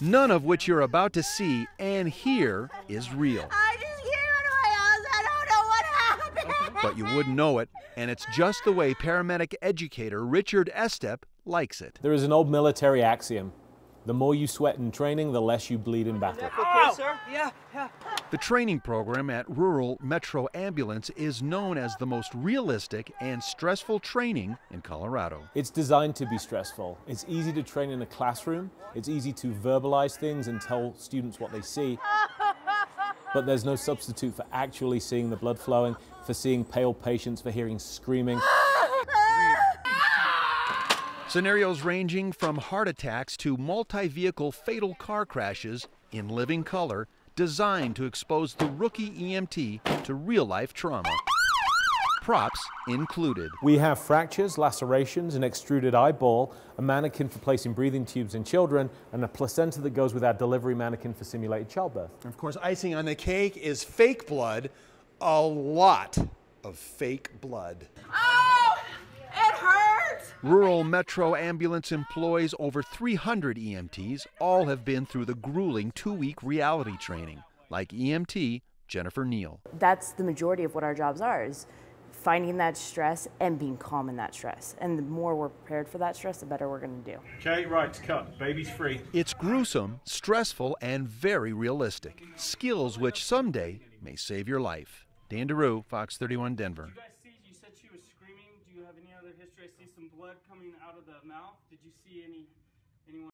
None of which you're about to see and hear is real. I just came out of my house. I don't know what happened. But you wouldn't know it, and it's just the way paramedic educator Richard Estep likes it. There is an old military axiom the more you sweat in training, the less you bleed in battle. Okay, sir? Oh. Yeah, yeah. The training program at Rural Metro Ambulance is known as the most realistic and stressful training in Colorado. It's designed to be stressful. It's easy to train in a classroom, it's easy to verbalize things and tell students what they see. But there's no substitute for actually seeing the blood flowing, for seeing pale patients, for hearing screaming. Scenarios ranging from heart attacks to multi vehicle fatal car crashes in living color, designed to expose the rookie EMT to real life trauma. Props included. We have fractures, lacerations, an extruded eyeball, a mannequin for placing breathing tubes in children, and a placenta that goes with our delivery mannequin for simulated childbirth. Of course, icing on the cake is fake blood, a lot of fake blood. Oh, it hurts. Rural Metro Ambulance employs over 300 EMTs. All have been through the grueling two week reality training, like EMT Jennifer Neal. That's the majority of what our jobs are is finding that stress and being calm in that stress. And the more we're prepared for that stress, the better we're going to do. Okay, right, cut. Baby's free. It's gruesome, stressful, and very realistic. Skills which someday may save your life. Dan Daru, Fox 31 Denver history. I see some blood coming out of the mouth. Did you see any anyone?